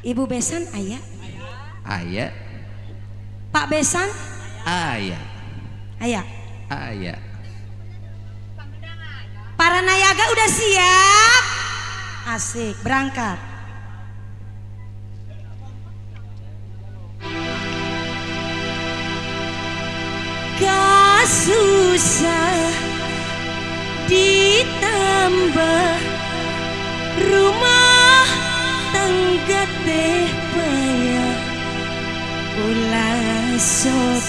Ibu Besan ayah. Ayah, Pak Besan? Ayah, ayah. Ayah. Para nayaga udah siap? Asik berangkat. Gak susah ditambah rumah ulah sok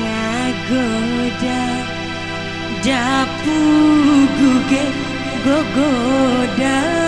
ngagoda dapu guge gogoda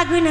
lagu na